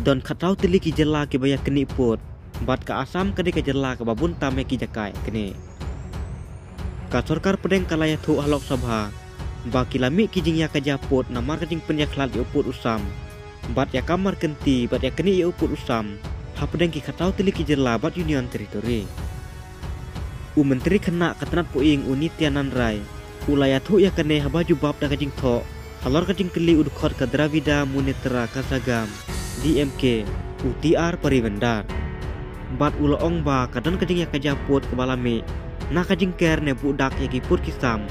Don katau tili ki jela ki baya keni put. Bat ka asam kadi ka jela ka babun tame ki jakai keni. Ka sorkar pedeng kalaya thu halok sabha. Ba kilami ki jing ya ka japut namar ka jing penya klat yo put usam. Bat ya kamar kenti bat ya keni yo put usam. Ha pedeng ki katau tili ki jela bat union teritori. U menteri kena katanat puing unitianan rai. Ulaya thu ya kene habaju bab da ka jing tho. Halor ka jing keli udkhot ka Dravida Munitra Kasagam. DMK UTR Parivendar Bat ula ong ba kadan kajing ya kajaput ke balami Na kajing ker ne budak ya put kisam.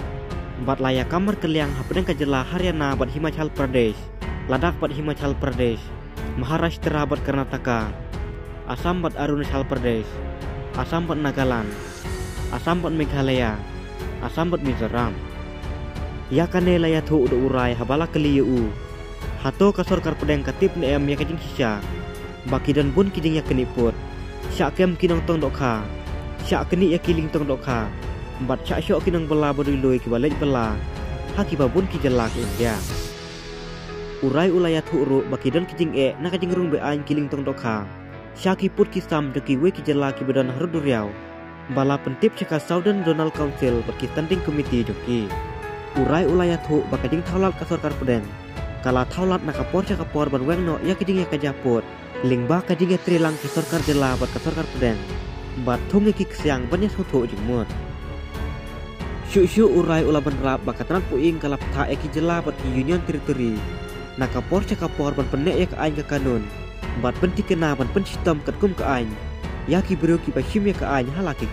Bat laya kamar keliang hapedeng kajela Haryana bat Himachal Pradesh Ladak bat Himachal Pradesh Maharashtra bat Karnataka Asam bat Arunachal Pradesh Asam bat Nagaland Asam bat Meghalaya Asam bat Mizoram. Ya kane laya thu udah urai habala keli Hato kasor kar pedeng katip ne em ya sisa. Baki dan bun kijing ya keni put. Syak kem kinong tong dokha. Syak keni ya kiling tong dokha. Bat syak syok kinong bela beri loy ki balik bela. Haki babun ki jelak India. Urai ulayat huru baki dan kijing e na kajing rung be ain kiling tong dokha. Syaki put ki sam deki we ki jelak ki badan haruduriau. Bala pentip cika Southern Donald Council baki standing committee doki. Urai ulayat hu bakajing taulat kasor kar pedeng kala thaulat na kapor cha kapor ban weng no ya ya lingba kajing ya trilang ki sarkar jela bat ka sarkar peden bat thung ki ksyang ban ya sotho shu shu urai ula ban rap bakatran puing kalap tha eki jela bat union territory na kapor cha kapor ban penne ya ka kanun bat penti kena ban pen sistem kat kum ka ain ya ki bro ya ka ain halaki